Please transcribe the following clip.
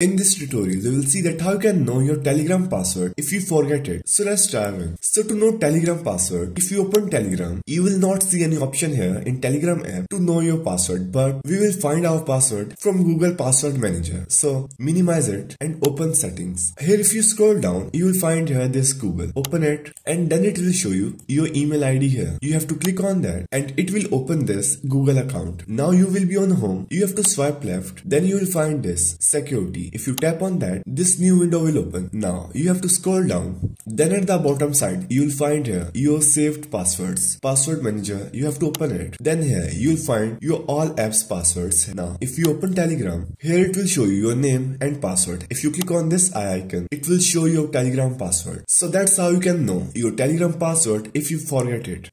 In this tutorial, we will see that how you can know your Telegram password if you forget it. So let's dive in. So to know Telegram password, if you open Telegram, you will not see any option here in Telegram app to know your password, but we will find our password from Google Password Manager. So minimize it and open settings. Here if you scroll down, you will find here this Google. Open it and then it will show you your email ID here. You have to click on that and it will open this Google account. Now you will be on home. You have to swipe left. Then you will find this security if you tap on that, this new window will open. Now, you have to scroll down. Then at the bottom side, you will find here your saved passwords. Password manager, you have to open it. Then here, you will find your all apps passwords. Now, if you open Telegram, here it will show you your name and password. If you click on this eye icon, it will show your Telegram password. So that's how you can know your Telegram password if you forget it.